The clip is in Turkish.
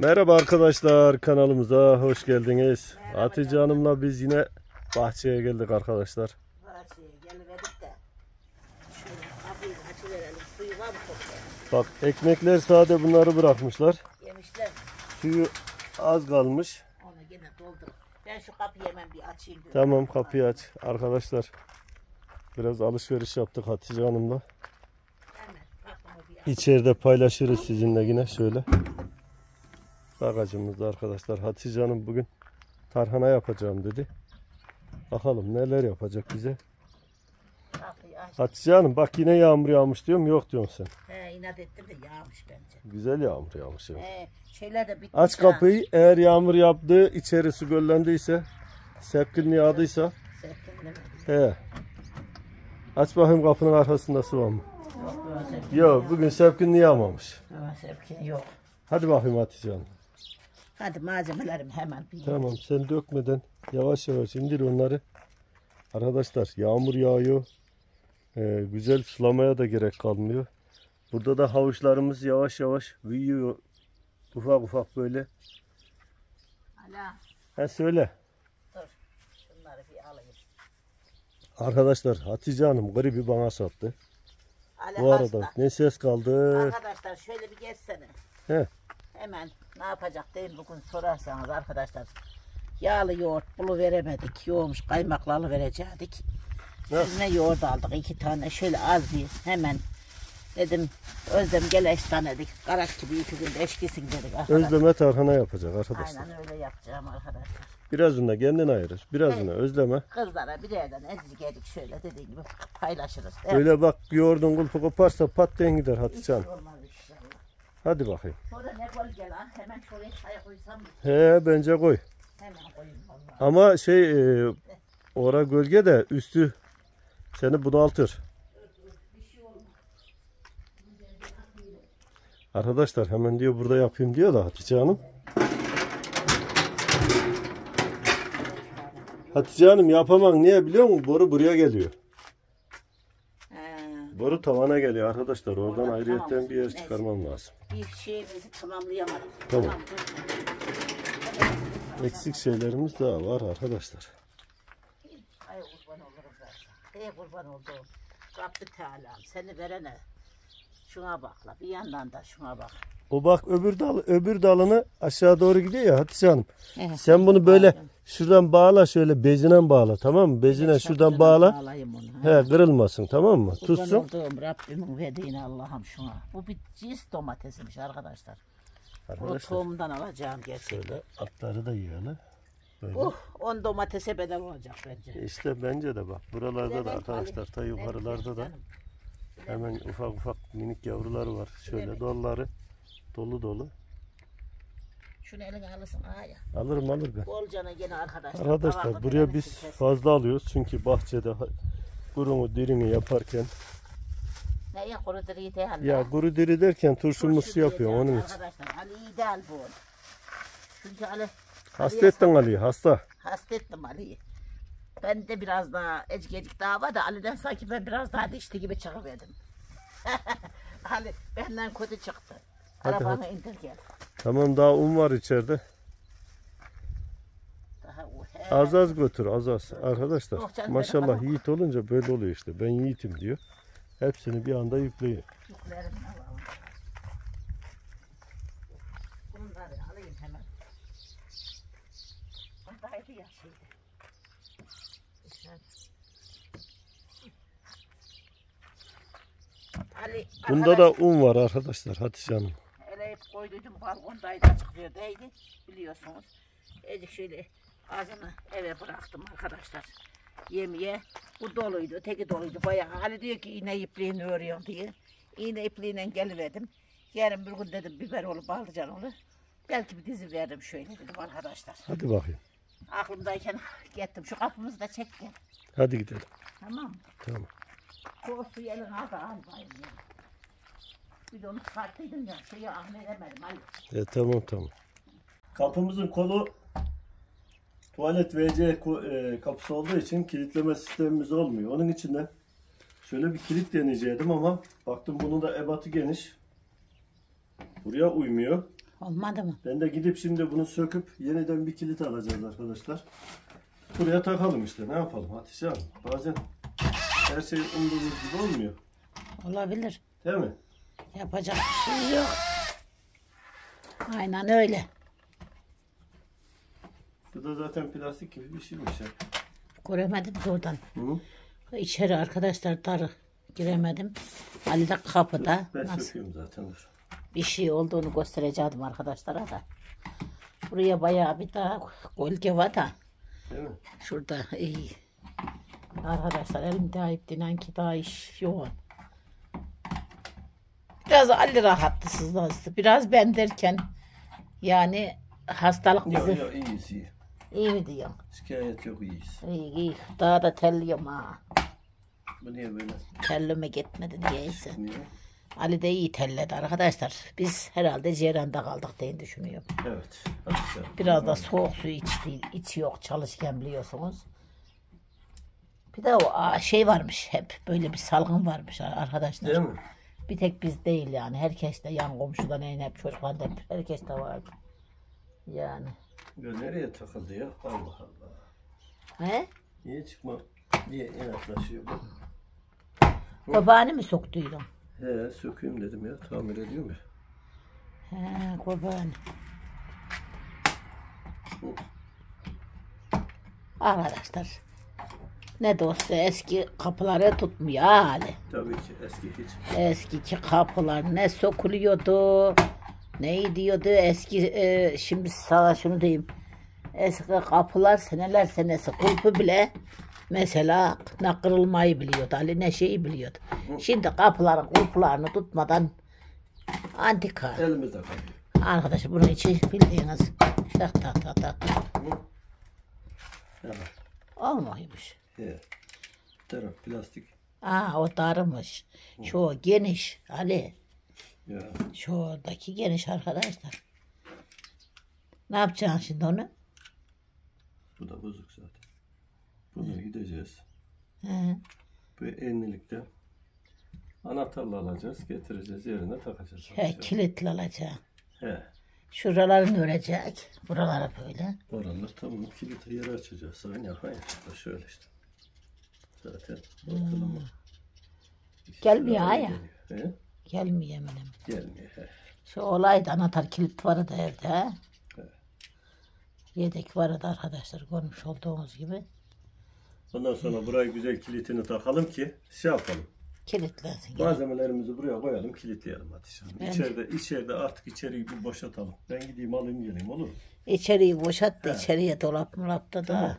Merhaba arkadaşlar kanalımıza hoş geldiniz. Merhaba Hatice canım. Hanım'la biz yine bahçeye geldik arkadaşlar. Bahçeye geliverdik de. Şöyle kapıyı açı verelim. Suyu var mı? Bak ekmekler sade bunları bırakmışlar. Yemişler. Suyu az kalmış. Onu yine doldur. Ben şu kapıyı hemen bir açayım. dedim. Tamam kapıyı aç arkadaşlar. Biraz alışveriş yaptık Hatice Hanım'la. İçeride paylaşırız sizinle yine şöyle. Bagajımızda arkadaşlar. Hatice Hanım bugün tarhana yapacağım dedi. Bakalım neler yapacak bize. Hatice Hanım bak yine yağmur yağmış diyorum yok diyorsun sen. He inat ettim de yağmış bence. Güzel yağmur yağmış. evet. He şeyler de bitmiş. Aç ha. kapıyı eğer yağmur yaptı içeri su göllendiyse sepkin yağdıysa Serptin mi? he. Aç bakayım kapının arkasında su var mı? Yok Yok bugün sepkin yağmamış. Ama serptin yok. Hadi bakayım Hatice Hanım. Hadi malzemelerim hemen bir. Tamam sen dökmeden yavaş yavaş indir onları. Arkadaşlar yağmur yağıyor. Ee, güzel sulamaya da gerek kalmıyor. Burada da havuçlarımız yavaş yavaş büyüyor. Ufak ufak böyle. Hala Ha söyle. dur. Şunları bir alayım. Arkadaşlar Hatice Hanım gribi bana sattı. Hala Bu arada hasta. ne ses kaldı. Arkadaşlar şöyle bir geçsene. He. Hemen ne yapacak değil bugün sorarsanız arkadaşlar. Yağlı yoğurt bulu veremedik. Yoğurmuş kaymaklı verecektik. Ne? Süzme yoğurt aldık iki tane şöyle az bir hemen dedim Özlem gel eştan dedik. Karak gibi iki günde eşkisin dedik arkadaşlar. Özleme tarhana yapacak arkadaşlar. Aynen öyle yapacağım arkadaşlar. Birazını kendine ayırır. Birazını Evet. özleme. Kızlara bir yerden ezik edik şöyle dediğim gibi paylaşırız. Evet. Öyle bak yoğurdun kulpu koparsa pat diye gider Hatice Hanım. Hadi bakayım. Sonra ne koy gel ha. Hemen şuraya çaya koysam mı? He bence koy. Hemen koyayım vallahi. Ama şey e, ora gölge de üstü seni bunaltır. Arkadaşlar hemen diyor burada yapayım diyor da Hatice Hanım. Hatice Hanım yapamam niye biliyor musun? Boru buraya geliyor. Boru tavana geliyor arkadaşlar. Oradan Oradan ayrıyetten tamam. bir yer Neyse. çıkarmam lazım. bir şeyimizi tamamlayamadık. Tamam. Eksik şeylerimiz daha var arkadaşlar. Ay kurban olurum zaten. Ey kurban olduğum. Rabbi Teala'm seni verene. Şuna bak la bir yandan da şuna bak. O bak öbür dal öbür dalını aşağı doğru gidiyor ya Hatice Hanım. Evet. Sen bunu böyle şuradan bağla şöyle bezine bağla tamam mı? Bezine şuradan bağla. Onu. ha. He kırılmasın tamam mı? Kurban Tutsun. olduğum Rabbimin verdiğine Allah'ım şuna. Bu bir cins domatesmiş arkadaşlar. Bunu Arkadaşlar tohumdan alacağım gerçekten. şöyle atları da yiyelim. Böyle. Uh, on domatese bedel olacak bence. İşte bence de bak buralarda da Bilemem arkadaşlar ta yukarılarda da hemen ufak ufak minik yavruları var. Şöyle dolları dolu dolu. Şunu eline alırsın ha ya. Alırım alır ben. Bolcana gene arkadaşlar. Arkadaşlar buraya biz kesin. fazla alıyoruz çünkü bahçede kurumu dirini yaparken Neye kuru diri değil ya kuru diri derken turşu murşu yapıyor onun için. Arkadaşlar Ali ideal bu. Çünkü Ali Hasta ettin Ali'yi hasta. hasta ettim Ali'yi. Ben de biraz daha ecik ecik daha var da Ali'den sanki ben biraz daha dişli gibi çıkıverdim. Ali benden kötü çıktı. Hadi, Arabanı indir gel. Tamam daha un var içeride. Daha o he. Az az götür az az. Arkadaşlar canım, maşallah yiğit olunca böyle oluyor işte. Ben yiğitim diyor. Hepsini bir anda yüklüyor. Yüklerim alalım. Bunları alayım hemen. Buradaydı ya şeyde. Ali, Bunda da un var arkadaşlar Hatice Hanım. Hele hep koyduydum balkondaydı açıklıyor değdi biliyorsunuz. Ecik şöyle ağzını eve bıraktım arkadaşlar. Yemeye bu doluydu teki doluydu bayağı. Ali diyor ki iğne ipliğini örüyorum diye. İğne ipliğiyle geliverdim. Yarın bir gün dedim biber olup alacaksın onu. Belki bir dizi veririm şöyle dedim arkadaşlar. Hadi bakayım. Aklımdayken gittim şu kapımızı da çek gel. Hadi gidelim. Tamam? Tamam. Kol suyu elin al da al bayım ya. Bir de onu çıkarttıydım ya. Şeyi ahmedemedim Ali. E, tamam tamam. Kapımızın kolu tuvalet WC ko- e, kapısı olduğu için kilitleme sistemimiz olmuyor. Onun için de şöyle bir kilit deneyecektim ama baktım bunun da ebatı geniş. Buraya uymuyor. Olmadı mı? Ben de gidip şimdi bunu söküp yeniden bir kilit alacağız arkadaşlar. Buraya takalım işte ne yapalım Hatice Hanım. Bazen her şey umduğumuz gibi olmuyor. Olabilir. Değil mi? Yapacak bir şey yok. Aynen öyle. Bu da zaten plastik gibi bir şeymiş ya. Göremedim buradan. Hı? İçeri arkadaşlar dar giremedim. Ali de kapıda. Ben Nasıl söküyorum zaten bir şey olduğunu göstereceğim arkadaşlara da. Buraya bayağı bir daha gölge var da. Değil mi? Şurada iyi. Arkadaşlar elimde ayıp dinen ki daha iş yoğun. Biraz Ali rahattı sızlandı. Biraz ben derken yani hastalık Yok bizi yok iyiyiz iyi. iyi mi diyorum? Şikayet yok iyiyiz. İyi iyi. Daha da terliyorum ha. Bu niye böyle? Terlime gitmedi diyeyse. Niye? Ali de iyi terledi arkadaşlar. Biz herhalde Ceyran'da kaldık diye düşünüyorum. Evet. Hanım. Biraz da soğuk su içti, iç yok çalışken biliyorsunuz. Bir de o aa, şey varmış hep böyle bir salgın varmış arkadaşlar. Değil mi? Bir tek biz değil yani. Herkes de yan komşuda neyin hep çocuklar da herkes de vardı. Yani. Ya nereye takıldı ya? Allah Allah. He? Niye çıkma? Niye inatlaşıyor bu? Babaanne mi soktuydun? He sökeyim dedim ya. Tamir ediyorum ya. He kurban. Arkadaşlar. Ne de olsa eski kapıları tutmuyor hali. Tabii ki eski hiç. Eskiki kapılar ne sokuluyordu, ne diyordu eski e, şimdi sana şunu diyeyim. Eski kapılar seneler senesi kulpu bile mesela ne kırılmayı biliyordu Ali ne şeyi biliyordu. Şimdi kapıların kulplarını tutmadan antika. Elimizde kalıyor. Arkadaşlar bunun içi bildiğiniz tak tak tak tak. Evet. Olmuyormuş. He. Taraf plastik. Aa o darmış. Şu geniş Ali. Ya. Şuradaki geniş arkadaşlar. Ne yapacaksın şimdi onu? Bu da bozuk zaten. Bunu gideceğiz. He. Bu enlilikte anahtarla alacağız. Getireceğiz yerine takacağız. He, kilitli olacak. He. Şuralarını örecek. Buraları böyle. Oralar tamam. Kilitli yeri açacağız. Hayır. Bu şöyle işte. Zaten ortalama. Gelmiyor Şuraya ha ya. He? Gelmiyor eminim. Gelmiyor. He. Şu olaydı anahtar kilit vardı evde. he. Evet. Yedek vardı arkadaşlar görmüş olduğunuz gibi. Ondan sonra burayı güzel kilitini takalım ki şey yapalım. Kilitlensin. Malzemelerimizi buraya koyalım, kilitleyelim Hatice Hanım. Evet. İçeride, içeride artık içeriği bir boşaltalım. Ben gideyim alayım geleyim olur mu? İçeriği boşalt da He. içeriye dolap mulapta da. Tamam.